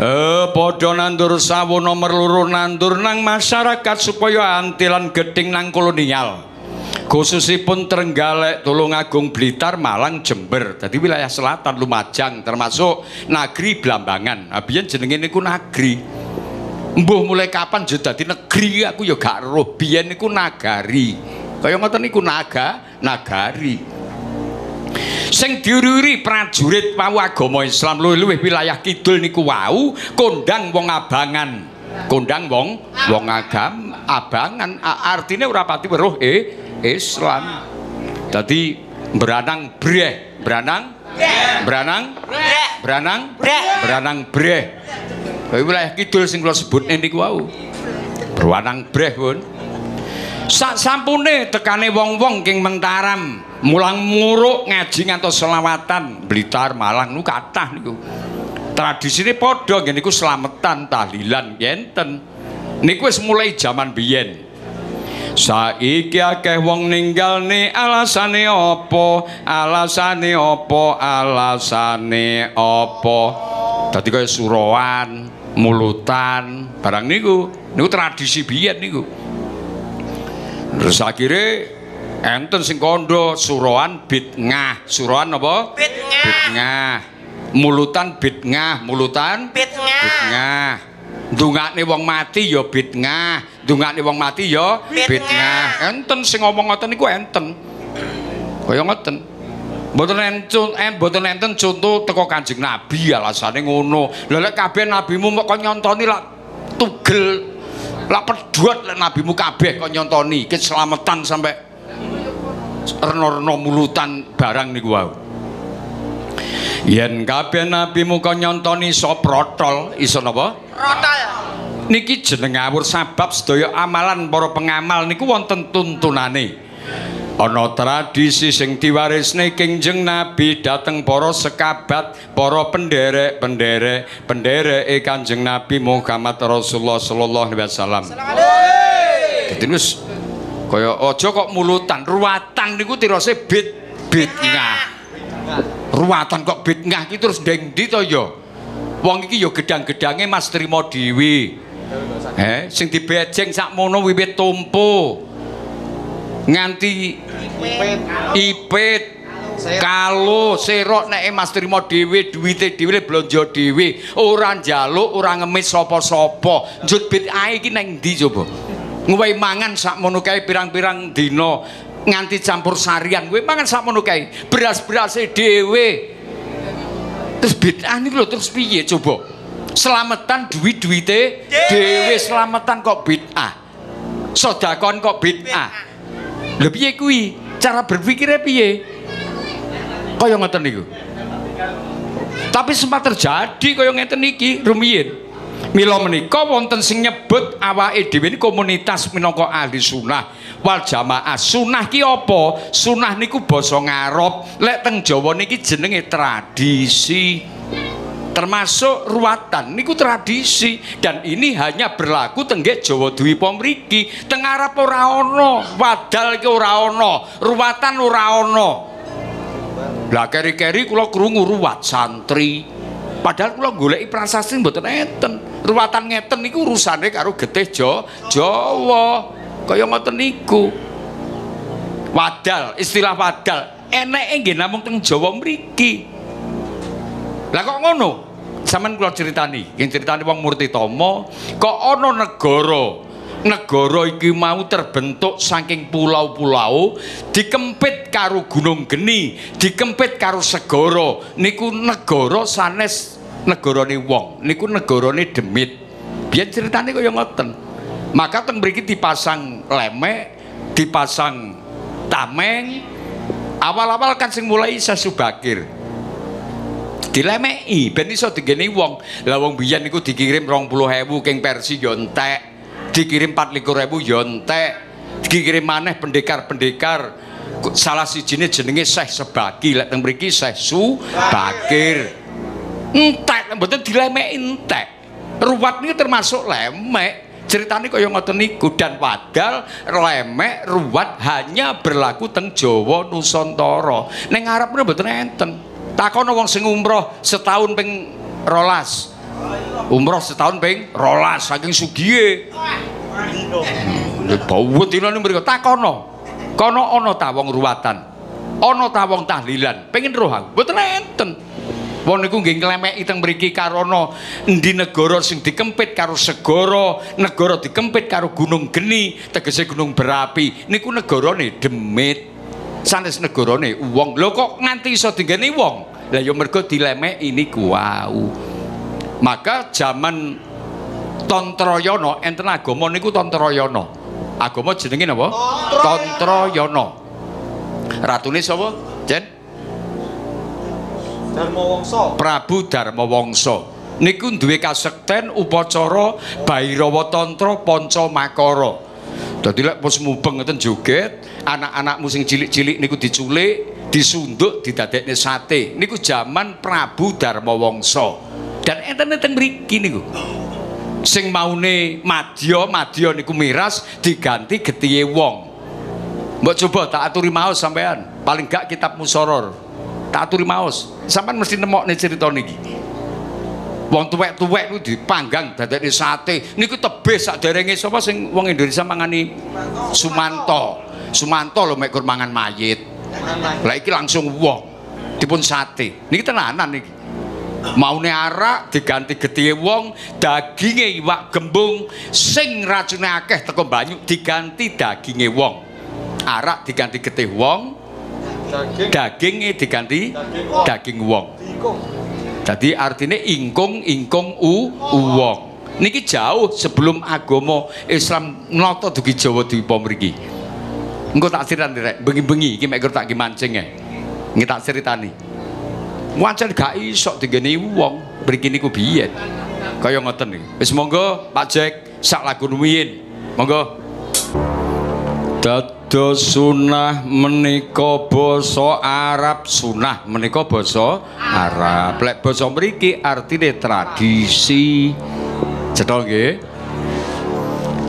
S1: Eh padha nandur sawu nomor loro nandur nang masyarakat supaya antilan geding nang kolonial. Khususipun Trenggalek, Tulungagung, Blitar, Malang, Jember. Dadi wilayah selatan Lumajang termasuk Nagri Blambangan. Nah, biyen jenenge niku Nagri. Mbuh mulai kapan jadi dadi negeri aku ya gak roh. Biyen niku nagari. Kaya ngoten niku naga, nagari. Sing diururi prajurit wau agama Islam. Luwih wilayah kidul niku wau kondang wong abangan. Kondang wong wong agam abangan. A- artine ora pati weruh eh Islam. Dadi beranang breh. Beranang? Beranang? Beranang? Beranang breh. Wilayah kidul sing kula sebut niku wau. Beranang breh pun. Sak sampune tekane wong-wong king mentaram mulang muruk ngaji ngantos selawatan Blitar Malang nu kathah niku tradisine padha nggih niku slametan tahlilan enten niku wis mulai jaman biyen Saiki akeh wong ninggalne alasane apa? Alasane apa? Alasane apa? Dadi kaya suroan, mulutan, barang niku. Niku tradisi biyen niku. Terus akhirnya enten sing kondo suroan bidngah. Suroan apa?
S6: Bidngah.
S1: Bidngah. Mulutan bidngah, mulutan
S6: Bidngah.
S1: bidngah. Ndungakne wong mati ya bidngah, ndungakne wong mati ya
S6: Bidngah.
S1: bidngah. Enten sing ngomong ngoten niku enten. Kaya ngoten. Mboten enten eh mboten enten contoh teko Kanjeng Nabi alasane ngono. Lha lek kabeh nabimu kok nyontoni lak tugel lak pedhot lek nabimu kabeh kok nyontoni keselamatan sampai reno-reno mulutan barang niku wau. Yen kabeh nabimu kok nyontoni iso protol, iso napa?
S6: Rotol.
S1: Niki jeneng ngawur sabab sedaya amalan para pengamal niku wonten tuntunane. Ana tradisi sing diwarisne Kangjeng Nabi dhateng para sekabat, para penderek-penderek, pendereke Kanjeng Nabi Muhammad Rasulullah sallallahu alaihi wasallam. Dadi wis kaya aja kok mulutan, ruwatan niku tirose bid bidngah. Ruwatan kok bidngah iki terus ndeng ndi to ya? Wong iki ya gedang-gedange Mas Trimo dhewe. Eh, sing dibejeng sakmono wiwit tumpu. Nganti ipit Kalo serok nek Mas Trimo dhewe duwite dhewe blonjo dhewe ora njaluk ora ngemis sapa-sapa njut bid'ah iki nang ndi coba Ngowe mangan sakmono kae pirang-pirang dina nganti campur sarian. Kowe mangan sakmono kae beras-berase dhewe. Terus bid'ah niku lho terus piye coba? Selamatan duit-duite dhewe selamatan kok bid'ah. Sedakon kok bid'ah. Lho piye kuwi? Cara berpikirnya piye? Kaya ngoten niku. Tapi sempat terjadi kaya ngeten iki rumiyin mila menika wonten sing nyebut awake dhewe komunitas minangka ahli sunnah wal jamaah sunnah ki apa? Sunnah niku basa ngarep. Lek teng Jawa niki jenenge tradisi. Termasuk ruwatan niku tradisi. Dan ini hanya berlaku tenggek Jawa Dwipa mriki teng Arab ora ana wadal iki ora ana ruwatan ora ana lah keri-keri kula krungu ruwat santri. Padahal kula goleki prasasti mboten enten ruwatan ngeten niku urusane karo getih Jo Jawa kaya ngoten niku wadal istilah wadal eneke nggih namung teng Jawa mriki lah kok ngono? Sampeyan kula critani, ing critane wong Murtitama, kok ana negara. Negara iki mau terbentuk saking pulau-pulau, dikempit karo gunung geni, dikempit karo segara. Niku negara sanes negarane wong, niku negarane demit. Biyen critane kaya ngoten. Maka teng mriki dipasang lemek, dipasang tameng. Awal-awal kan sing mulai Sasubakir. dilemeki ben iso digene wong. Lah wong biyen niku dikirim 20.000 king Persi yo entek. Dikirim 24.000 yo entek. Dikirim maneh pendekar-pendekar salah sijine jenenge Syekh Sebagi lek teng mriki Syekh Subakir. Entek mboten dilemeki entek. Ruwat niku termasuk lemek. Ceritane kaya ngoten niku dan padahal lemek ruwat hanya berlaku teng Jawa Nusantara. Ning Arab mboten enten. takono wong sing umroh setahun ping rolas Umroh setahun ping rolas saking sugiye. Lha bawet dina mriko takono. Kono ana ta wong ruwatan. Ana ta wong tahlilan. Pengen roh aku. Mboten enten. Wong niku nggih nglemeki teng mriki karono endi negara sing dikempit karo segara, negara dikempit karo gunung geni, tegese gunung berapi. Niku negarane demit. Sanes negarane wong. Lho kok nganti iso digeni wong? Lah ya mergo dilemeki niku wau. Maka zaman Tantrayana enten agama niku Tantrayana. Agama jenenge napa? Tantrayana. Ratune sapa? Jen?
S5: Dharma Wangsa.
S1: Prabu Darma Wangsa. Niku duwe kasekten upacara Bhairawa Tantra Panca Makara. Dadi lek pos mubeng ngeten joget, anak-anakmu sing cilik-cilik niku diculik, disunduk, didadekne sate. Niku zaman Prabu Darma Wangsa. Dan enten-enten mriki niku. Sing maune madya, madya niku miras diganti getihe wong. Mbok coba tak aturi sampean. Paling gak kitab musoror. Tak aturi maos. Sampean mesti nemokne cerita niki. Wong tuwek-tuwek ku dipanggang dadekne sate. Niku tebih saderenge sapa sing wong Indonesia mangani Sumanto. Sumanto lho mek gur mangan mayit. Lah iki langsung wong dipun sate. Niki tenanan niki. Maune arak diganti getihe wong, daginge iwak gembung sing racune akeh teko banyu diganti daginge wong. Arak diganti getih wong. Daginge diganti daging wong. Jadi artinya ingkung ingkung u uwong. Niki jauh sebelum agama Islam noto dugi Jawa di mriki. Engko tak critani rek, bengi-bengi iki mek tak ki mancing e. Nggih tak critani. Wancen gak iso digeni wong mriki niku biyen. Kaya ngoten iki. Wis monggo Pak Jack sak lagu rumiyin. Monggo. Dados sunah menika basa Arab sunah menika basa Arab lek basa mriki artine tradisi cetha nggih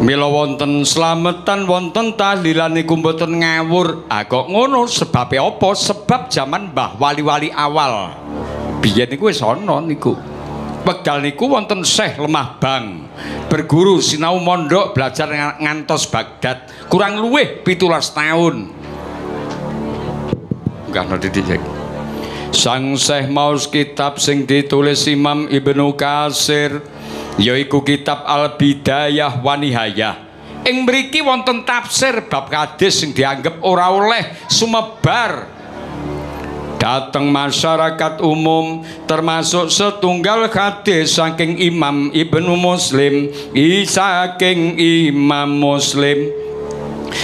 S1: Mila wonten slametan wonten tahlilan niku mboten ngawur. Ah kok ngono sebabe apa? Sebab zaman Mbah Wali-wali awal. Biyen niku wis ana niku. Wekdal niku wonten Syekh Lemah Bang. Berguru sinau mondok belajar nga- ngantos Baghdad. Kurang luwih 17 tahun. Enggak no didik. Sang Syekh maos kitab sing ditulis Imam Ibnu Katsir yaiku kitab Al-Bidayah wa Nihayah. Ing mriki wonten tafsir bab hadis sing dianggep ora oleh sumebar dateng masyarakat umum termasuk setunggal hadis saking Imam Ibnu Muslim i saking Imam Muslim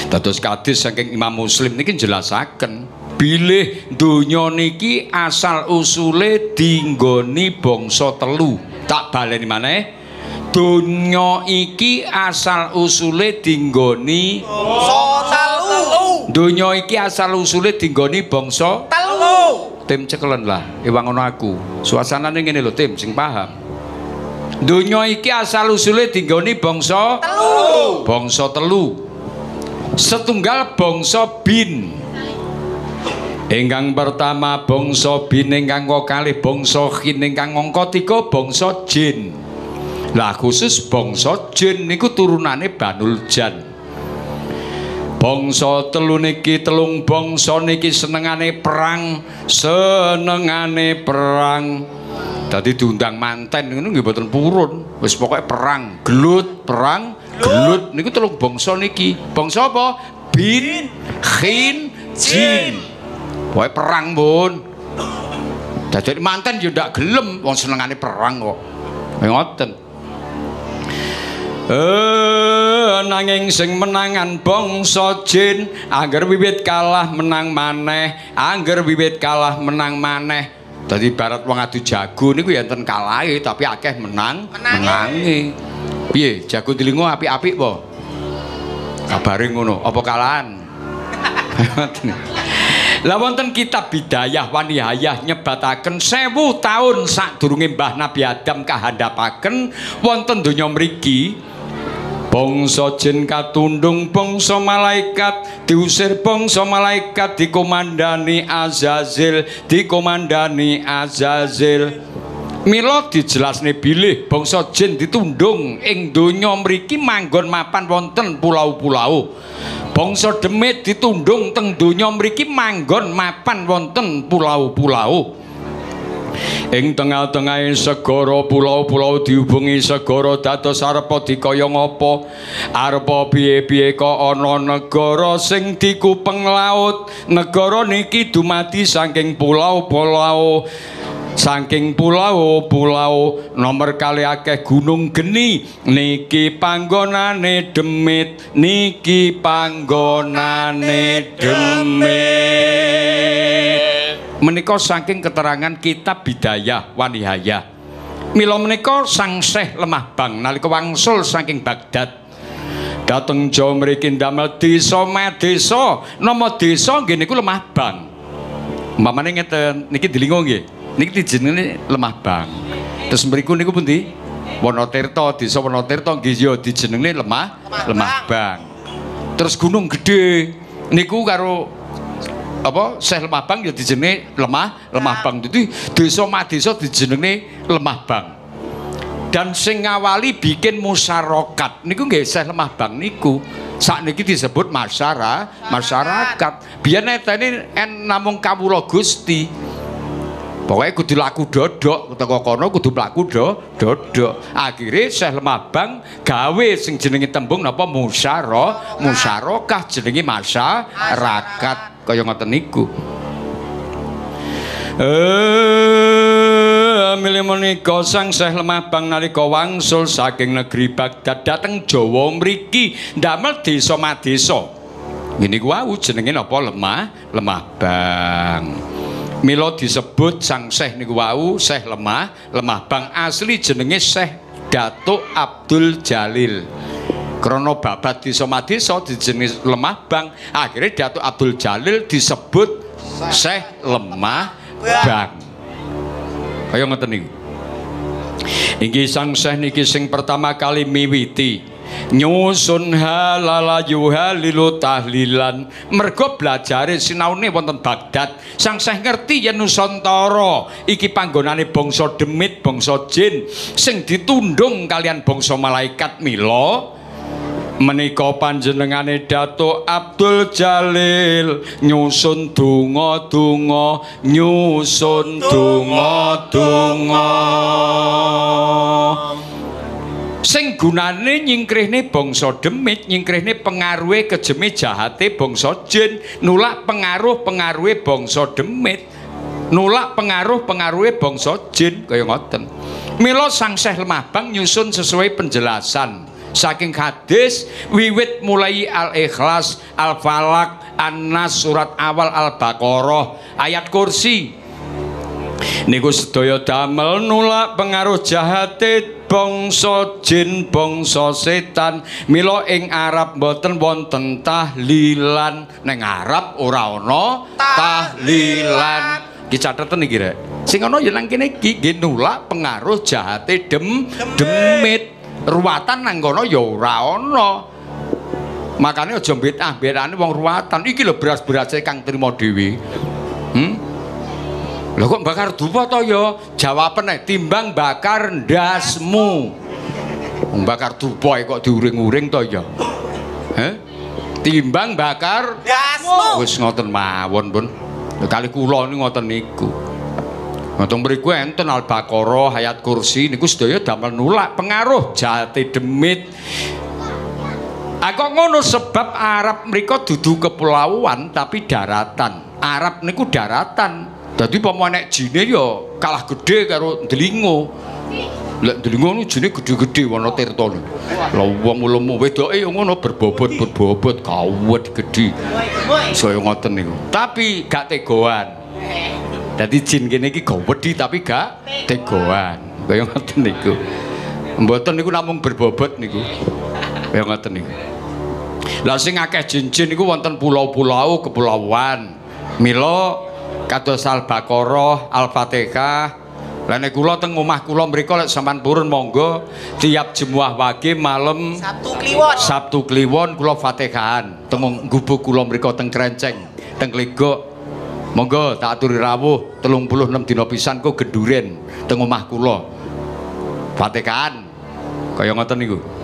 S1: Dados kadis saking Imam Muslim niki jelasaken bilih donya niki asal usule dinggoni bangsa telu. Tak baleni maneh. Donya iki asal usule dinggoni
S5: Telu.
S1: donya iki asal usule dinggoni bangsa
S5: Telu.
S1: Tim cekelen lah ewang ngono aku. Suasanane ngene lho tim sing paham. Donya iki asal usule dinggoni bangsa
S5: Telu.
S1: bangsa telu. Setunggal bangsa bin. Ingkang pertama bangsa bin ingkang kalih bangsa khin ingkang angka tiga bangsa jin. Lah khusus bangsa jin niku turunane Banul Jan bangsa telu niki telung bangsa niki senengane perang senengane perang. Dadi diundang manten ngono nggih mboten purun. Wis pokoke perang gelut perang gelut. Niku telung bangsa niki. Bangsa apa? Bin khin jin. Pokoke perang pun dadi manten yo ndak gelem wong senengane perang kok. Ngoten Eh nanging sing menangan bangsa jin angger wiwit kalah menang maneh angger wiwit kalah menang maneh. Dadi barat wong adu jago niku ya enten kalahe tapi akeh menang menangi. piye jago dilingo apik-apik po? Kabare ngono apa kalahan? Lah wonten kitab Bidayah wa Nihayah nyebataken 1000 taun sadurunge Mbah Nabi Adam kahandhapaken wonten donya mriki Bangsa jin katundung bangsa malaikat diusir bangsa malaikat dikomandani Azazil dikomandani Azazil Mila dijelasne bilih bangsa jin ditundung ing donya mriki manggon mapan wonten pulau-pulau. Bangsa demit ditundung teng donya mriki manggon mapan wonten pulau-pulau. Ing tengah-tengahing segara pulau-pulau dihubungi segara dados arepa dikaya ngapa? Arepa piye-piye kok ana negara sing dikupeng laut. Negara niki dumadi saking pulau-pulau. Saking pulau-pulau nomor kali akeh gunung geni niki panggonane demit niki panggonane demit menika saking keterangan kitab bidayah wanihaya mila menika sang Syekh lemah bang nalika wangsul saking Baghdad. Dateng Jawa mriki ndamel desa madesa nama desa nggih niku lemah bang. Umpamane ngeten niki dilingo nggih. Niki dijenenge lemah bang. Terus mriku niku pundi? Wonotirta desa Wonotirta nggih ya dijenenge lemah lemah bang. Terus gunung gede niku karo apa Syekh Lemah Bang ya dijenenge lemah lemah bang. Itu desa madesa dijenenge lemah bang. Dan sing ngawali bikin musyarokat. Niku nggih Syekh Lemah Bang niku. Sakniki disebut masyarakat. masyarakat. Biyen etene en namung kawula Gusti. Pokoknya kudu laku dodok, teko kono kudu laku do, dodok. Akhirnya Syekh Lemah Bang gawe sing jenenge tembung napa musyaro, musyarokah jenenge masyarakat kaya ngoten niku. Eh, milih menika sang Syekh Lemah Bang nalika wangsul saking negeri Baghdad dateng Jawa mriki ndamel desa madesa. Ngene ku wau jenenge napa Lemah Lemah Bang. Mila disebut sang Syekh niku wau Syekh Lemah Lemah Bang asli jenenge Syekh Datuk Abdul Jalil. Krana babat desa madesa dijenengi Lemah Bang, akhirnya Datuk Abdul Jalil disebut Syekh Lemah Bang. Kaya ngoten niku. Inggih sang Syekh niki sing pertama kali miwiti. Nyusun halalayu halilu tahlilan. Mergo belajare sinaune wonten Baghdad. Sang Syekh ngerti yen Nusantara. Iki panggonane bangsa demit bangsa jin. Sing ditundung kalian bangsa malaikat mila menika panjenengane Datuk Abdul Jalil nyusun donga-donga nyusun donga-donga. Sing gunane nyingkrihne bangsa demit nyingkrihne pengaruhe kejeme jahate bangsa jin nulak pengaruh-pengaruhe bangsa demit nulak pengaruh-pengaruhe bangsa jin. Kaya ngoten. Mila sang Syekh Lemah Bang nyusun sesuai penjelasan saking hadis wiwit mulai al-ikhlas al-falak an-nas surat awal al-baqarah ayat kursi. Niku sedaya damel nulak pengaruh jahate bangsa jin bangsa setan. Mila ing Arab boten wonten tahlilan. Ning Arab ora ana tahlilan. Iki cateten iki rek? Sing ana ya nang kene iki nggih nulak pengaruh jahate dem demit ruwatan nang kono ya ora ana makane aja bid'ah bedane wong ruwatan iki lho beras-berase kang trima dhewe hmm Lho kok bakar dupa to ya? Jawabane timbang bakar ndasmu. Wong bakar dupa kok diuring-uring to ya? Heh? Timbang bakar
S5: Dasmu.
S1: wis ngoten mawon pun. Kali kula niku ngoten niku. Ngoten mriku enten Al-Baqarah ayat kursi niku sedaya damel nulak pengaruh jati demit. Aku ngono sebab Arab mriko dudu kepulauan tapi daratan. Arab niku daratan. Dadi pomo nek jine ya kalah gedhe karo Delingo. Lek Delingo niku jine gedhe-gedhe wana tirta. Lah wong ulemu wedoke ya ngono berbobot-berbobot kawet gedhe. Saya ngoten niku. Tapi gak tegoan. Dadi jin kene iki gawedi tapi gak tegoan. Kaya ngoten niku. Mboten niku namung berbobot niku. Kaya ngoten niku. Lah sing akeh jin-jin niku wonten pulau-pulau kepulauan. Mila kados Al-Baqarah, Al-Fatihah. Lah nek kula teng omah kula mriku lek sampean purun monggo tiap Jumat wage malam
S5: Sabtu Kliwon.
S1: Sabtu Kliwon kula Fatihahan teng gubuk kula mriku teng Krenceng, teng. Monggo tak aturi rawuh 36 dina pisan kok genduren teng omah kula. Fatihatan. Kaya ngoten niku.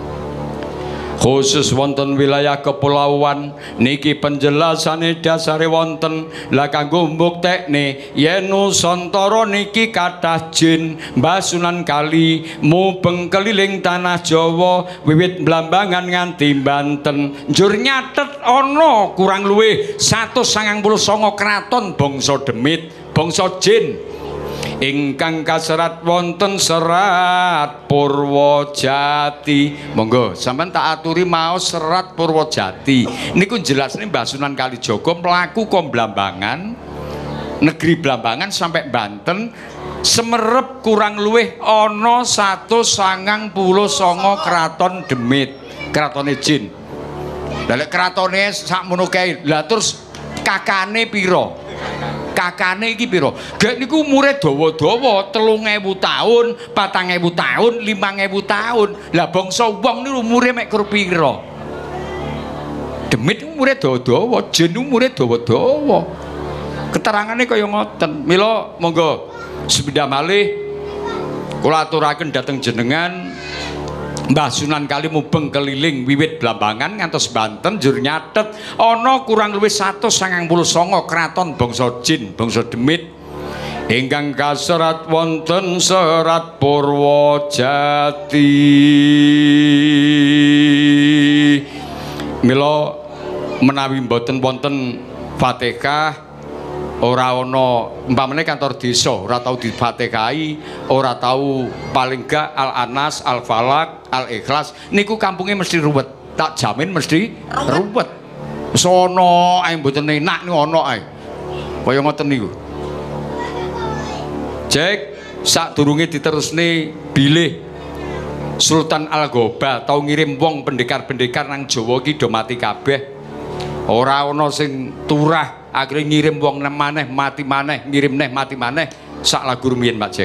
S1: Khusus wonten wilayah kepulauan niki penjelasane dasare wonten. Lah kanggo mbuktekne yen nusantara niki kathah jin basunan kali mubeng keliling tanah Jawa wiwit Blambangan nganti Banten. Njur nyatet ana kurang luwih 199 kraton bangsa demit bangsa jin ingkang kaserat wonten serat Purwojati. Monggo sampean tak aturi mau serat Purwojati. Niku jelasne Mbah Sunan Kalijaga mlaku ka Blambangan negeri Blambangan sampai Banten semerep kurang luwih ana 199 kraton demit. Kratone jin lha kratone sakmono kae. Lah terus kakane pira kakane iki pira? Gek niku umure dawa-dawa 3000 taun, 4000 taun, 5000 taun. Lah bangsa wong niku umure mek kur pira? Demit umure dawa-dawa, jin umure dawa-dawa. Keterangane kaya ngoten. Mila monggo sepeda malih kula aturaken dhateng jenengan Mbah Sunan Kali mubeng keliling wiwit Blambangan ngantos Banten jur nyatet ana kurang luwih 199 kraton bangsa jin, bangsa demit ingkang kaserat wonten serat Purwojati. Mila menawi mboten wonten Fatihah ora ana umpamane kantor desa ora tau difatihai ora tau paling gak al anas al falak al ikhlas. Niku kampunge mesti ruwet. Tak jamin mesti ruwet. sono ae mboten enak niku ana ae. Kaya ngoten niku. Cek sadurunge diterusne bilih Sultan Al-Goba tau ngirim wong pendekar-pendekar nang Jawa iki do mati kabeh. Ora ana sing turah akhirnya ngirim wong maneh mati maneh ngirim neh mati maneh. Sak lagu rumiyin Pak Jek